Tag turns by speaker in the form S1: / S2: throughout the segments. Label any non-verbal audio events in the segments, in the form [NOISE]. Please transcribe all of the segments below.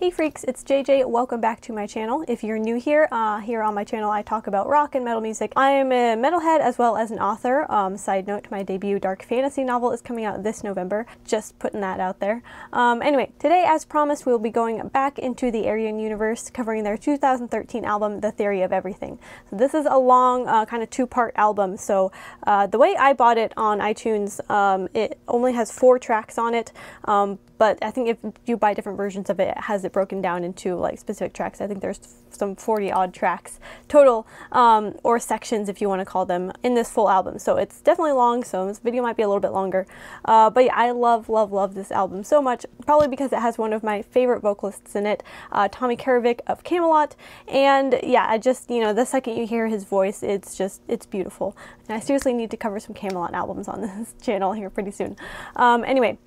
S1: Hey freaks, it's JJ. Welcome back to my channel. If you're new here, uh, here on my channel I talk about rock and metal music. I am a metalhead as well as an author. Um, side note, my debut dark fantasy novel is coming out this November. Just putting that out there. Um, anyway, today as promised we'll be going back into the Ayreon universe covering their 2013 album, The Theory of Everything. So this is a long uh, kind of two-part album. So uh, the way I bought it on iTunes, um, it only has four tracks on it, um, but I think if you buy different versions of it, it has it broken down into like specific tracks. I think there's some 40 odd tracks total, um, or sections if you want to call them, in this full album. So it's definitely long, so this video might be a little bit longer. Uh, but yeah, I love, love, love this album so much, probably because it has one of my favorite vocalists in it, uh, Tommy Karevik of Kamelot. And yeah, I just, you know, the second you hear his voice, it's just, it's beautiful. And I seriously need to cover some Kamelot albums on [LAUGHS] this channel here pretty soon. Um, anyway,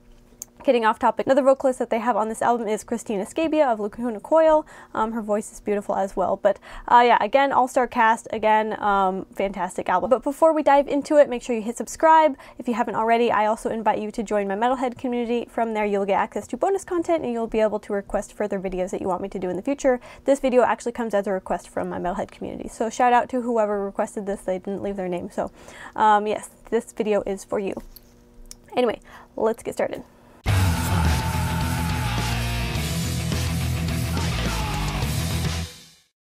S1: Getting off topic, another vocalist that they have on this album is Cristina Scabbia of Lacuna Coil. Um, her voice is beautiful as well. But uh, yeah, again, all-star cast, again, um, fantastic album. But before we dive into it, make sure you hit subscribe. If you haven't already, I also invite you to join my Metalhead community. From there, you'll get access to bonus content and you'll be able to request further videos that you want me to do in the future. This video actually comes as a request from my Metalhead community. So shout out to whoever requested this. They didn't leave their name. So um, yes, this video is for you. Anyway, let's get started.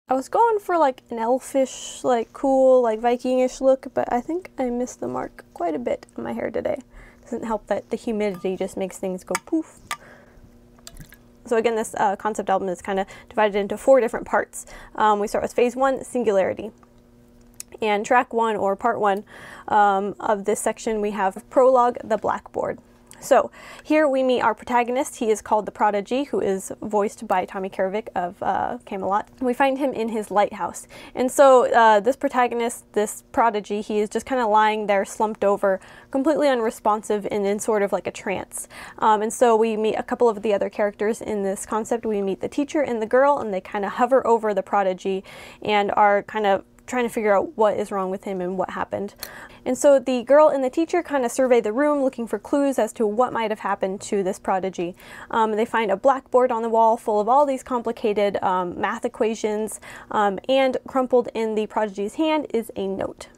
S1: I was going for like an elfish, like cool, like Vikingish look, but I think I missed the mark quite a bit on my hair today. Doesn't help that the humidity just makes things go poof. So again, this uh, concept album is kind of divided into four different parts. Um, we start with phase one, Singularity. And track one, or part one, um, of this section, we have Prologue, the Blackboard. So here we meet our protagonist. He is called the Prodigy, who is voiced by Tommy Karevik of uh, Kamelot. We find him in his lighthouse. And so uh, this protagonist, this Prodigy, he is just kind of lying there slumped over, completely unresponsive and in sort of like a trance. Um, and so we meet a couple of the other characters in this concept. We meet the teacher and the girl, and they kind of hover over the Prodigy and are kind of trying to figure out what is wrong with him and what happened. And so the girl and the teacher kind of survey the room looking for clues as to what might have happened to this prodigy. Um, they find a blackboard on the wall full of all these complicated um, math equations um, and crumpled in the prodigy's hand is a note.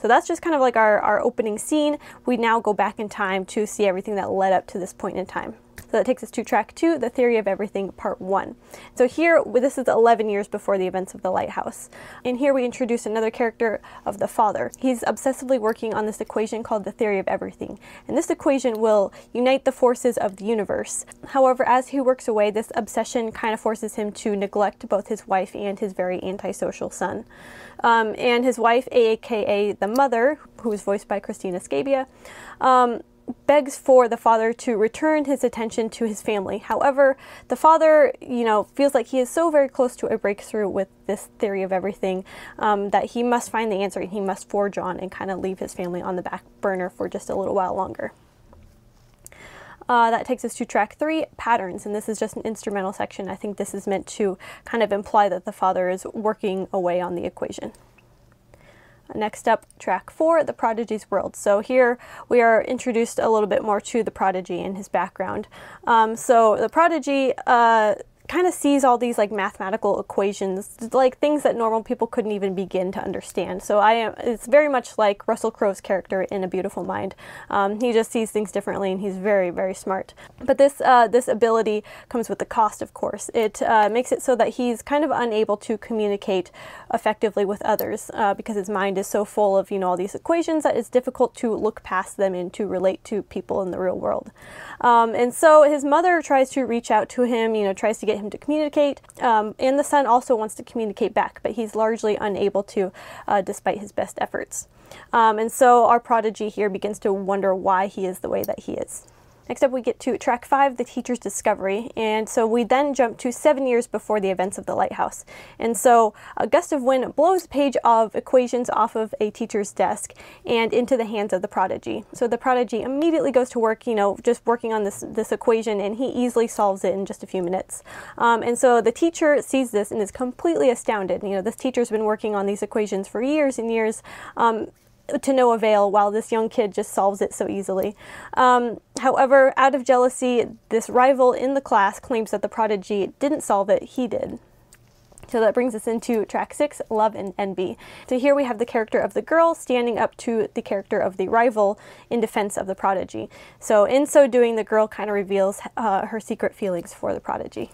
S1: So that's just kind of like our, our opening scene. We now go back in time to see everything that led up to this point in time. So that takes us to track two, The Theory of Everything, part one. So here, this is 11 years before the events of the lighthouse. And here we introduce another character of the father. He's obsessively working on this equation called the theory of everything. And this equation will unite the forces of the universe. However, as he works away, this obsession kind of forces him to neglect both his wife and his very antisocial son. Um, and his wife, aka the mother, who is voiced by Cristina Scabbia, um, begs for the father to return his attention to his family. However, the father, you know, feels like he is so very close to a breakthrough with this theory of everything um, that he must find the answer and he must forge on and kind of leave his family on the back burner for just a little while longer. Uh, that takes us to track three, patterns, and this is just an instrumental section. I think this is meant to kind of imply that the father is working away on the equation. Next up, track four, The Prodigy's World. So here we are introduced a little bit more to the Prodigy and his background. Um, so the Prodigy uh, kind of sees all these like mathematical equations, like things that normal people couldn't even begin to understand. So I am, it's very much like Russell Crowe's character in A Beautiful Mind. Um, he just sees things differently and he's very, very smart. But this, uh, this ability comes with the cost, of course. It uh, makes it so that he's kind of unable to communicate effectively with others uh, because his mind is so full of, you know, all these equations that it's difficult to look past them and to relate to people in the real world. Um, and so his mother tries to reach out to him, you know, tries to get him to communicate. Um, and the son also wants to communicate back, but he's largely unable to, uh, despite his best efforts. Um, and so our prodigy here begins to wonder why he is the way that he is. Next up, we get to track five, the teacher's discovery. And so we then jump to seven years before the events of the lighthouse. And so a gust of wind blows a page of equations off of a teacher's desk and into the hands of the prodigy. So the prodigy immediately goes to work, you know, just working on this, this equation, and he easily solves it in just a few minutes. Um, and so the teacher sees this and is completely astounded. You know, this teacher's been working on these equations for years and years. Um, to no avail while this young kid just solves it so easily. Um, however, out of jealousy, this rival in the class claims that the prodigy didn't solve it, he did. So that brings us into track six, Love and Envy. So here we have the character of the girl standing up to the character of the rival in defense of the prodigy. So in so doing, the girl kind of reveals uh, her secret feelings for the prodigy.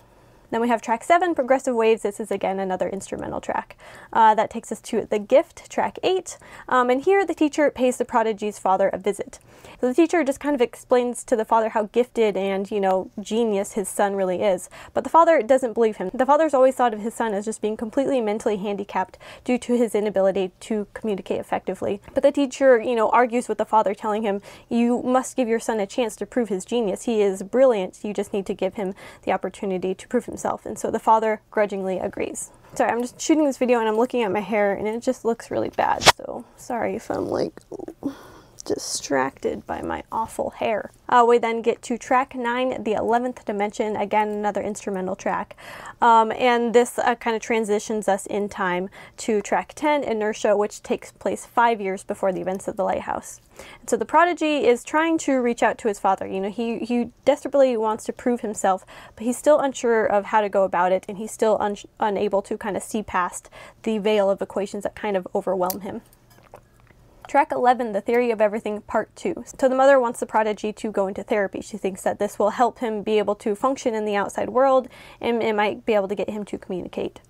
S1: Then we have track seven, Progressive Waves. This is again another instrumental track. Uh, that takes us to The Gift, track eight. Um, and here the teacher pays the prodigy's father a visit. So the teacher just kind of explains to the father how gifted and, you know, genius his son really is. But the father doesn't believe him. The father's always thought of his son as just being completely mentally handicapped due to his inability to communicate effectively. But the teacher, you know, argues with the father, telling him, you must give your son a chance to prove his genius. He is brilliant. You just need to give him the opportunity to prove himself himself, and so the father grudgingly agrees. Sorry, I'm just shooting this video and I'm looking at my hair and it just looks really bad, so sorry if I'm like oh. Distracted by my awful hair. Uh, we then get to track 9, The 11th Dimension, again another instrumental track. Um, and this uh, kind of transitions us in time to track 10, Inertia, which takes place five years before the events of the lighthouse. And so the prodigy is trying to reach out to his father. You know, he, he desperately wants to prove himself, but he's still unsure of how to go about it, and he's still un unable to kind of see past the veil of equations that kind of overwhelm him. Track 11, The Theory of Everything, Part 2. So the mother wants the prodigy to go into therapy. She thinks that this will help him be able to function in the outside world and it might be able to get him to communicate.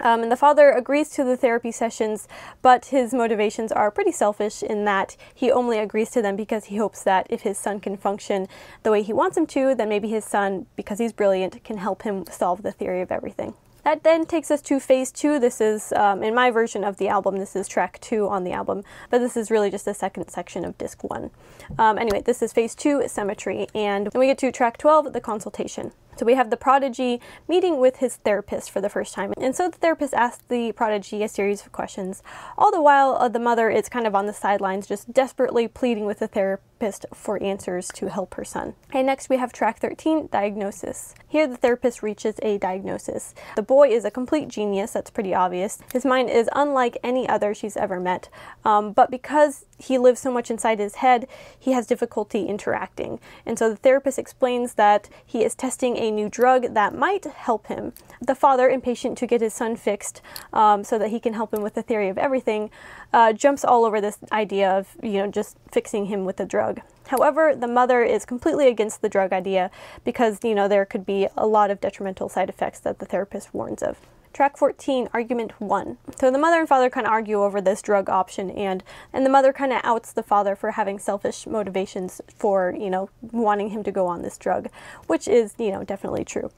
S1: Um, and the father agrees to the therapy sessions, but his motivations are pretty selfish in that he only agrees to them because he hopes that if his son can function the way he wants him to, then maybe his son, because he's brilliant, can help him solve the theory of everything. That then takes us to phase two. This is, um, in my version of the album, this is track two on the album, but this is really just the second section of disc one. Um, anyway, this is phase two, Symmetry, and then we get to track 12, the consultation. So we have the prodigy meeting with his therapist for the first time. And so the therapist asks the prodigy a series of questions. All the while, uh, the mother is kind of on the sidelines, just desperately pleading with the therapist for answers to help her son. And next we have track 13, diagnosis. Here the therapist reaches a diagnosis. The boy is a complete genius, that's pretty obvious. His mind is unlike any other she's ever met. Um, but because he lives so much inside his head, he has difficulty interacting. And so the therapist explains that he is testing a new drug that might help him. The father, impatient to get his son fixed um, so that he can help him with the theory of everything, uh, jumps all over this idea of, you know, just fixing him with a drug. However, the mother is completely against the drug idea because, you know, there could be a lot of detrimental side effects that the therapist warns of. Track 14, argument 1. So the mother and father kind of argue over this drug option and and the mother kind of outs the father for having selfish motivations for, you know, wanting him to go on this drug, which is, you know, definitely true.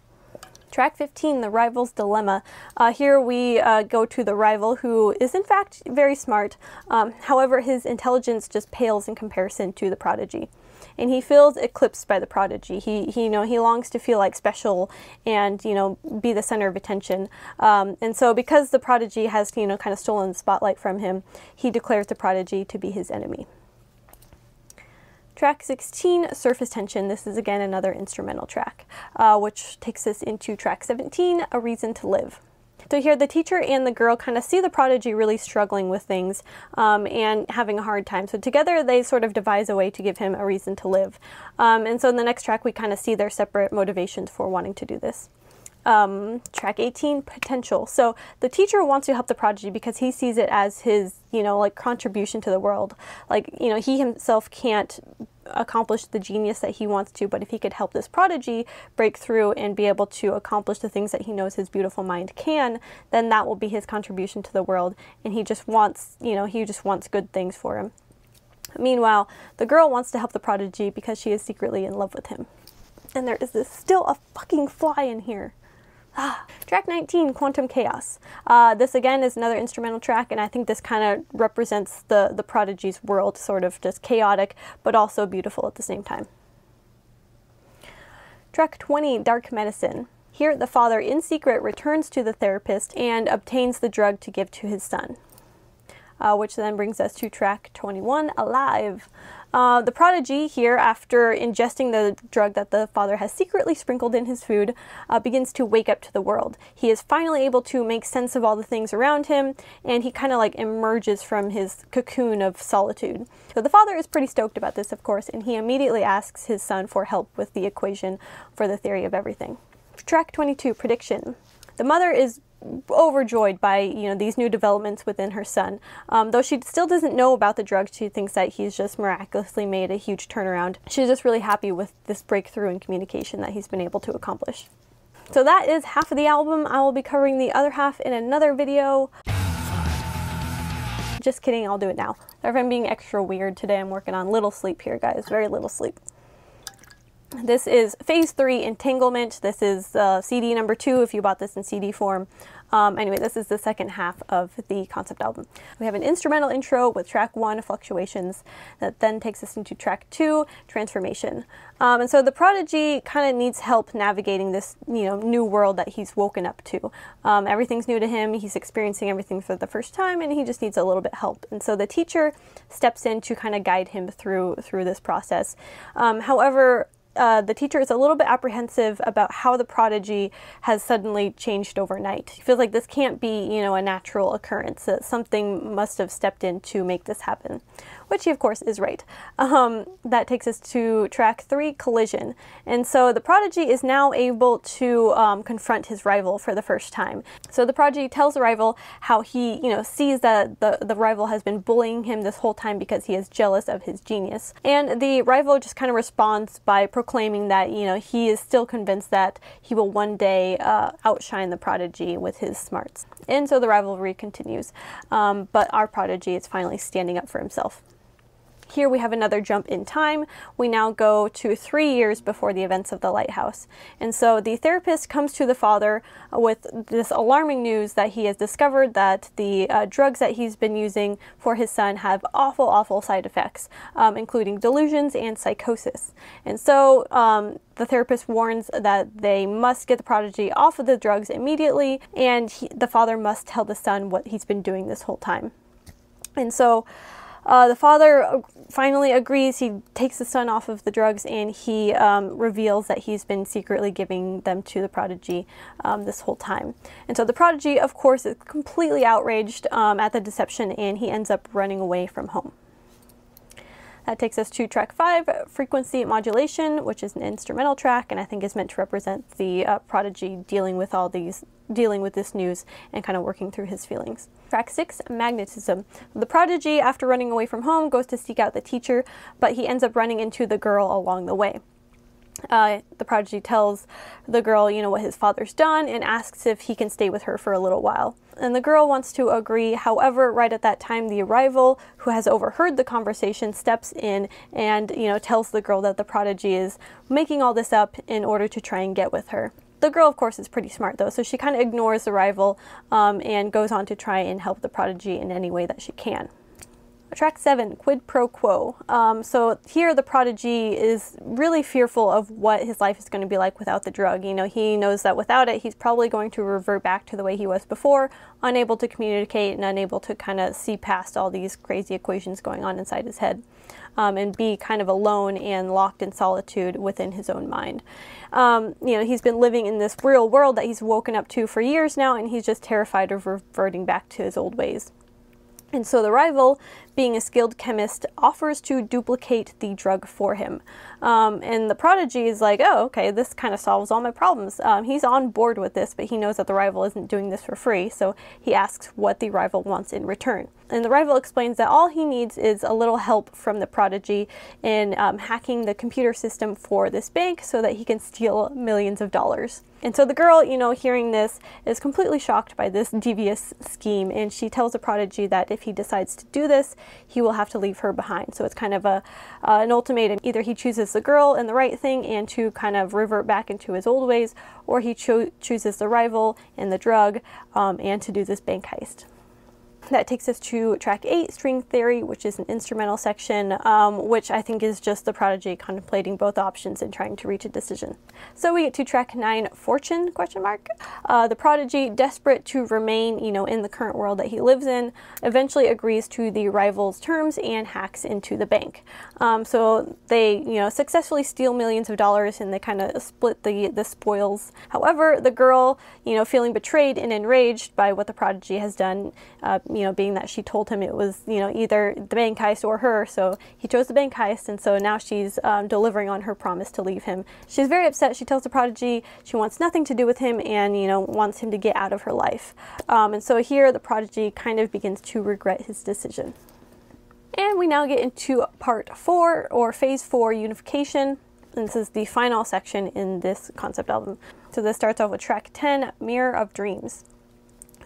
S1: Track 15, The Rival's Dilemma. Uh, here we uh, go to the rival who is in fact very smart. Um, however, his intelligence just pales in comparison to the prodigy. And he feels eclipsed by the prodigy. He, he, you know, he longs to feel like special and, you know, be the center of attention. Um, and so because the prodigy has, you know, kind of stolen the spotlight from him, he declares the prodigy to be his enemy. Track 16, Surface Tension. This is again another instrumental track, uh, which takes us into track 17, A Reason to Live. So here the teacher and the girl kind of see the prodigy really struggling with things um, and having a hard time. So together they sort of devise a way to give him a reason to live. Um, and so in the next track we kind of see their separate motivations for wanting to do this um, track 18 potential. So the teacher wants to help the prodigy because he sees it as his you know like contribution to the world. Like you know he himself can't accomplish the genius that he wants to but if he could help this prodigy break through and be able to accomplish the things that he knows his beautiful mind can then that will be his contribution to the world. And he just wants you know he just wants good things for him. Meanwhile the girl wants to help the prodigy because she is secretly in love with him. And there is this still a fucking fly in here Ah, track 19, Quantum Chaos. Uh, this again is another instrumental track, and I think this kind of represents the, the Prodigy's world, sort of just chaotic, but also beautiful at the same time. Track 20, Dark Medicine. Here, the father, in secret, returns to the therapist and obtains the drug to give to his son. Uh, which then brings us to track 21, Alive. Uh, the prodigy here, after ingesting the drug that the father has secretly sprinkled in his food, uh, begins to wake up to the world. He is finally able to make sense of all the things around him, and he kind of like emerges from his cocoon of solitude. So the father is pretty stoked about this, of course, and he immediately asks his son for help with the equation for the theory of everything. Track 22, prediction. The mother is overjoyed by you know these new developments within her son. Um, though she still doesn't know about the drug, she thinks that he's just miraculously made a huge turnaround. She's just really happy with this breakthrough in communication that he's been able to accomplish. So that is half of the album. I will be covering the other half in another video. Just kidding, I'll do it now. If I'm being extra weird today, I'm working on little sleep here, guys. Very little sleep. This is Phase 3 Entanglement. This is uh, CD number 2 if you bought this in CD form. Um, anyway, this is the second half of the concept album. We have an instrumental intro with track 1, Fluctuations, that then takes us into track 2, Transformation. Um, and so the prodigy kind of needs help navigating this you know new world that he's woken up to. Um, everything's new to him, he's experiencing everything for the first time, and he just needs a little bit help. And so the teacher steps in to kind of guide him through through this process. Um, however, uh, the teacher is a little bit apprehensive about how the prodigy has suddenly changed overnight. He feels like this can't be, you know, a natural occurrence, that something must have stepped in to make this happen which he of course is right. Um, that takes us to track three, Collision. And so the Prodigy is now able to um, confront his rival for the first time. So the Prodigy tells the rival how he, you know, sees that the, the rival has been bullying him this whole time because he is jealous of his genius. And the rival just kind of responds by proclaiming that, you know, he is still convinced that he will one day uh, outshine the Prodigy with his smarts. And so the rivalry continues. Um, but our Prodigy is finally standing up for himself. Here we have another jump in time. We now go to three years before the events of the lighthouse. And so the therapist comes to the father with this alarming news that he has discovered that the uh, drugs that he's been using for his son have awful, awful side effects, um, including delusions and psychosis. And so um, the therapist warns that they must get the prodigy off of the drugs immediately, and he, the father must tell the son what he's been doing this whole time. And so uh, the father finally agrees. He takes the son off of the drugs and he um, reveals that he's been secretly giving them to the prodigy um, this whole time. And so the prodigy, of course, is completely outraged um, at the deception and he ends up running away from home. That takes us to track five, frequency modulation, which is an instrumental track, and I think is meant to represent the uh, prodigy dealing with all these, dealing with this news and kind of working through his feelings. Track six, magnetism. The prodigy, after running away from home, goes to seek out the teacher, but he ends up running into the girl along the way. Uh, the prodigy tells the girl, you know, what his father's done and asks if he can stay with her for a little while. And the girl wants to agree. However, right at that time, the rival, who has overheard the conversation, steps in and, you know, tells the girl that the prodigy is making all this up in order to try and get with her. The girl, of course, is pretty smart though, so she kind of ignores the rival um, and goes on to try and help the prodigy in any way that she can. Track 7, Quid Pro Quo. Um, so here the prodigy is really fearful of what his life is going to be like without the drug. You know, he knows that without it, he's probably going to revert back to the way he was before, unable to communicate and unable to kind of see past all these crazy equations going on inside his head. Um, and be kind of alone and locked in solitude within his own mind. Um, you know, he's been living in this real world that he's woken up to for years now, and he's just terrified of reverting back to his old ways. And so the rival, being a skilled chemist, offers to duplicate the drug for him. Um, and the prodigy is like, oh, okay, this kind of solves all my problems. Um, he's on board with this, but he knows that the rival isn't doing this for free, so he asks what the rival wants in return. And the rival explains that all he needs is a little help from the prodigy in um, hacking the computer system for this bank so that he can steal millions of dollars. And so the girl, you know, hearing this is completely shocked by this devious scheme, and she tells the prodigy that if he decides to do this, he will have to leave her behind. So it's kind of a uh, an ultimatum. Either he chooses the girl and the right thing and to kind of revert back into his old ways, or he cho chooses the rival and the drug um, and to do this bank heist. That takes us to track 8, String Theory, which is an instrumental section, um, which I think is just the prodigy contemplating both options and trying to reach a decision. So we get to track 9, Fortune, question mark. Uh, the prodigy, desperate to remain, you know, in the current world that he lives in, eventually agrees to the rival's terms and hacks into the bank. Um, so they, you know, successfully steal millions of dollars and they kind of split the, the spoils. However, the girl, you know, feeling betrayed and enraged by what the prodigy has done, uh, you know, being that she told him it was, you know, either the bank heist or her. So he chose the bank heist, and so now she's um, delivering on her promise to leave him. She's very upset. She tells the prodigy she wants nothing to do with him and, you know, wants him to get out of her life. Um, and so here the prodigy kind of begins to regret his decision. And we now get into part four or phase four unification. And this is the final section in this concept album. So this starts off with track 10, Mirror of Dreams.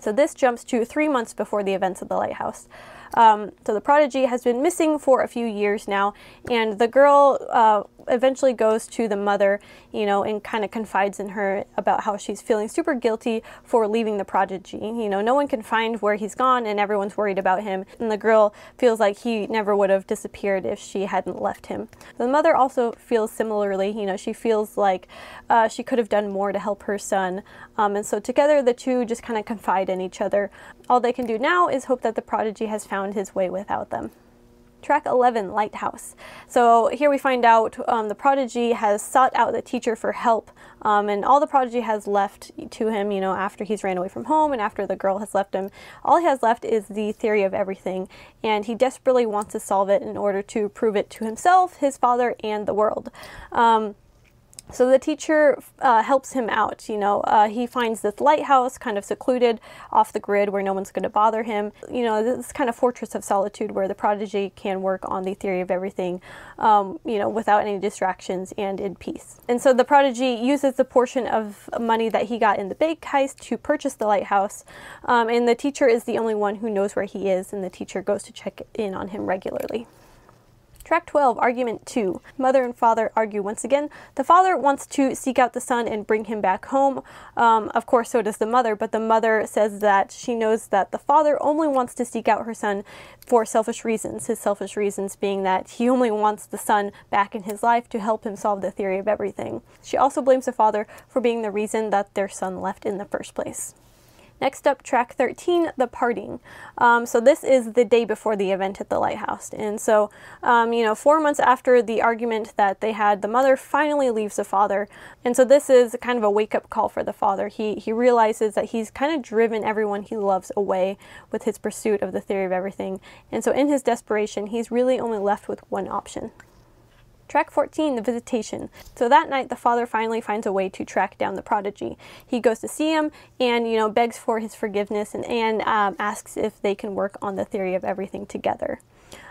S1: So this jumps to three months before the events of the lighthouse. Um, so the prodigy has been missing for a few years now, and the girl uh, eventually goes to the mother, you know, and kind of confides in her about how she's feeling super guilty for leaving the prodigy. You know, no one can find where he's gone, and everyone's worried about him. And the girl feels like he never would have disappeared if she hadn't left him. The mother also feels similarly. You know, she feels like uh, she could have done more to help her son. Um, and so together, the two just kind of confide in each other. All they can do now is hope that the prodigy has found his way without them. Track 11, Lighthouse. So here we find out um, the prodigy has sought out the teacher for help, um, and all the prodigy has left to him, you know, after he's ran away from home and after the girl has left him, all he has left is the theory of everything, and he desperately wants to solve it in order to prove it to himself, his father, and the world. Um, so the teacher uh, helps him out. You know, uh, he finds this lighthouse kind of secluded off the grid where no one's going to bother him. You know, this kind of fortress of solitude where the prodigy can work on the theory of everything, um, you know, without any distractions and in peace. And so the prodigy uses the portion of money that he got in the bank heist to purchase the lighthouse. Um, and the teacher is the only one who knows where he is, and the teacher goes to check in on him regularly. Track 12, Argument 2. Mother and father argue once again. The father wants to seek out the son and bring him back home. Um, of course, so does the mother, but the mother says that she knows that the father only wants to seek out her son for selfish reasons. His selfish reasons being that he only wants the son back in his life to help him solve the theory of everything. She also blames the father for being the reason that their son left in the first place. Next up, track 13, The Parting. Um, so this is the day before the event at the lighthouse. And so, um, you know, four months after the argument that they had, the mother finally leaves the father. And so this is kind of a wake-up call for the father. He, he realizes that he's kind of driven everyone he loves away with his pursuit of the theory of everything. And so in his desperation, he's really only left with one option. Track 14, the visitation. So that night, the father finally finds a way to track down the prodigy. He goes to see him and, you know, begs for his forgiveness and, and um, asks if they can work on the theory of everything together.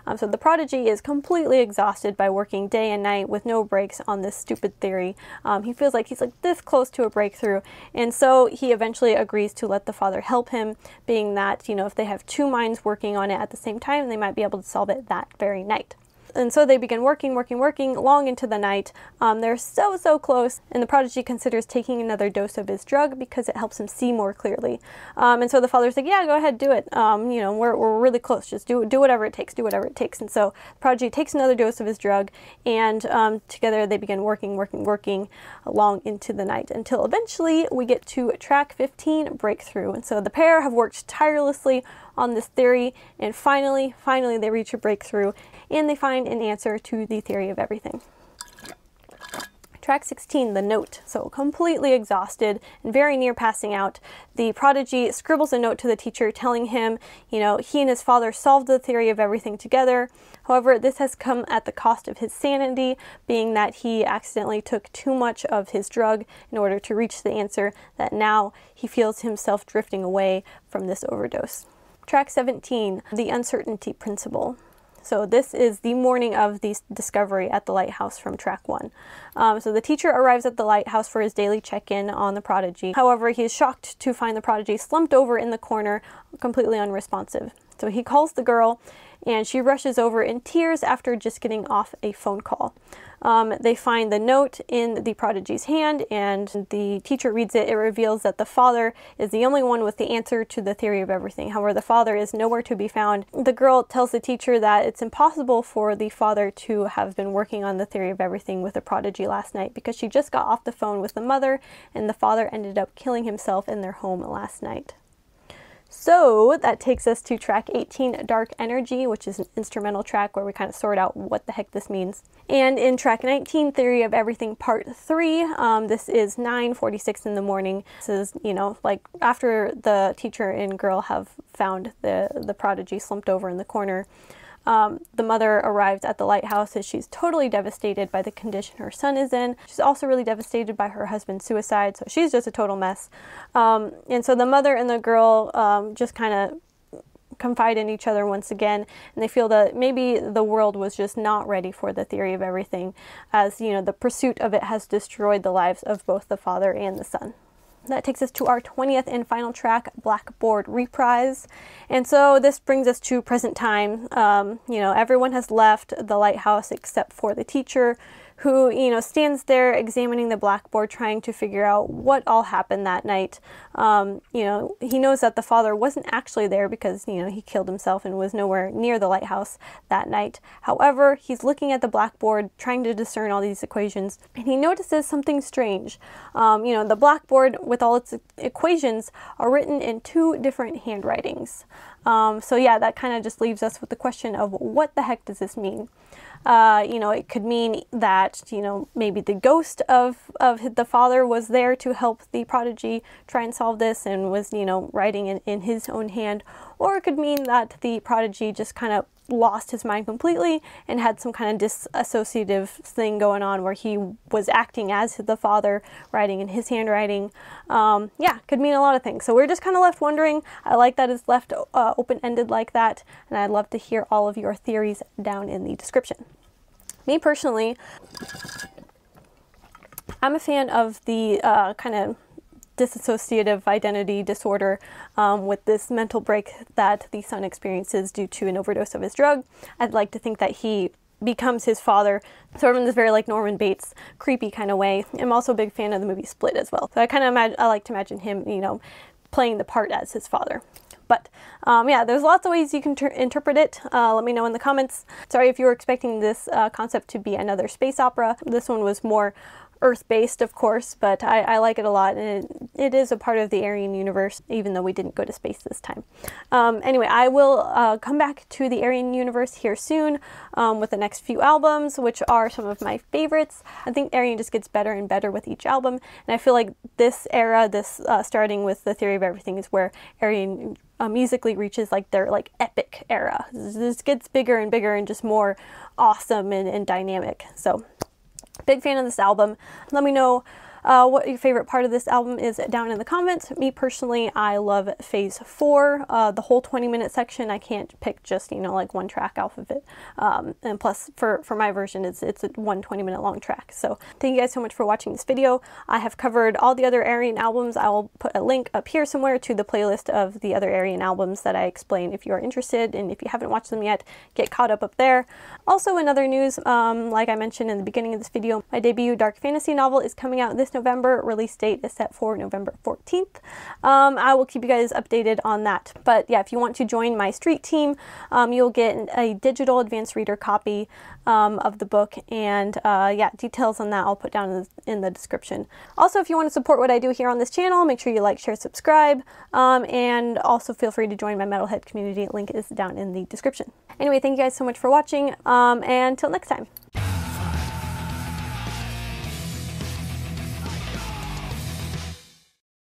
S1: Um, so the prodigy is completely exhausted by working day and night with no breaks on this stupid theory. Um, he feels like he's like this close to a breakthrough, and so he eventually agrees to let the father help him, being that you know if they have two minds working on it at the same time, they might be able to solve it that very night and so they begin working, working, working long into the night. Um, they're so, so close, and the prodigy considers taking another dose of his drug because it helps him see more clearly. Um, and so the father's like, yeah, go ahead, do it. Um, you know, we're, we're really close. Just do, do whatever it takes, do whatever it takes. And so the prodigy takes another dose of his drug, and um, together they begin working, working, working long into the night until eventually we get to track 15, Breakthrough. And so the pair have worked tirelessly on this theory, and finally, finally they reach a breakthrough and they find an answer to the theory of everything. Track 16, The Note. So completely exhausted and very near passing out, the prodigy scribbles a note to the teacher telling him, you know, he and his father solved the theory of everything together. However, this has come at the cost of his sanity, being that he accidentally took too much of his drug in order to reach the answer that now he feels himself drifting away from this overdose. Track 17, The Uncertainty Principle. So this is the morning of the discovery at the lighthouse from track one. Um, so the teacher arrives at the lighthouse for his daily check-in on the prodigy. However, he is shocked to find the prodigy slumped over in the corner, completely unresponsive. So he calls the girl and she rushes over in tears after just getting off a phone call. Um, they find the note in the prodigy's hand, and the teacher reads it. It reveals that the father is the only one with the answer to the theory of everything. However, the father is nowhere to be found. The girl tells the teacher that it's impossible for the father to have been working on the theory of everything with the prodigy last night because she just got off the phone with the mother, and the father ended up killing himself in their home last night. So that takes us to track 18, Dark Energy, which is an instrumental track where we kind of sort out what the heck this means. And in track 19, Theory of Everything Part 3, um, this is 9.46 in the morning. This is, you know, like after the teacher and girl have found the, the prodigy slumped over in the corner. Um, the mother arrives at the lighthouse and she's totally devastated by the condition her son is in. She's also really devastated by her husband's suicide, so she's just a total mess. Um, and so the mother and the girl um, just kind of confide in each other once again and they feel that maybe the world was just not ready for the theory of everything as you know the pursuit of it has destroyed the lives of both the father and the son that takes us to our 20th and final track, Blackboard Reprise. And so this brings us to present time. Um, you know, everyone has left the lighthouse except for the teacher who, you know, stands there examining the blackboard trying to figure out what all happened that night. Um, you know, he knows that the father wasn't actually there because, you know, he killed himself and was nowhere near the lighthouse that night. However, he's looking at the blackboard trying to discern all these equations and he notices something strange. Um, you know, the blackboard with all its equations are written in two different handwritings. Um, so yeah, that kind of just leaves us with the question of what the heck does this mean? Uh, you know, it could mean that, you know, maybe the ghost of, of the father was there to help the prodigy try and solve this and was, you know, writing in, in his own hand. Or it could mean that the prodigy just kind of lost his mind completely and had some kind of disassociative thing going on where he was acting as the father, writing in his handwriting. Um, yeah, could mean a lot of things. So we're just kind of left wondering. I like that it's left uh, open-ended like that, and I'd love to hear all of your theories down in the description. Me personally, I'm a fan of the uh, kind of dissociative identity disorder um, with this mental break that the son experiences due to an overdose of his drug. I'd like to think that he becomes his father, sort of in this very like Norman Bates creepy kind of way. I'm also a big fan of the movie Split as well. So I kind of imagine, I like to imagine him, you know, playing the part as his father. But um, yeah, there's lots of ways you can interpret it. Uh, let me know in the comments. Sorry if you were expecting this uh, concept to be another space opera. This one was more Earth-based, of course, but I, I, like it a lot, and it, it is a part of the Ayreon universe, even though we didn't go to space this time. Um, anyway, I will uh, come back to the Ayreon universe here soon um, with the next few albums, which are some of my favorites. I think Ayreon just gets better and better with each album, and I feel like this era, this uh, starting with the Theory of Everything, is where Ayreon uh, musically reaches like their like epic era. This gets bigger and bigger and just more awesome and, and dynamic. So Big fan of this album. Let me know uh, what your favorite part of this album is down in the comments. Me personally, I love Phase 4, uh, the whole 20 minute section. I can't pick just, you know, like one track off of it. Um, and plus, for, for my version, it's, it's a one 20 minute long track. So thank you guys so much for watching this video. I have covered all the other Ayreon albums. I will put a link up here somewhere to the playlist of the other Ayreon albums that I explain if you are interested. And if you haven't watched them yet, get caught up up there. Also, in other news, um, like I mentioned in the beginning of this video, my debut dark fantasy novel is coming out this November. Release date is set for November 14th. Um, I will keep you guys updated on that. But yeah, if you want to join my street team, um, you'll get a digital advanced reader copy um, of the book. And uh, yeah, details on that I'll put down in the, in the, description. Also, if you want to support what I do here on this channel, make sure you like, share, subscribe. Um, and also feel free to join my Metalhead community. Link is down in the description. Anyway, thank you guys so much for watching. Um, and until next time.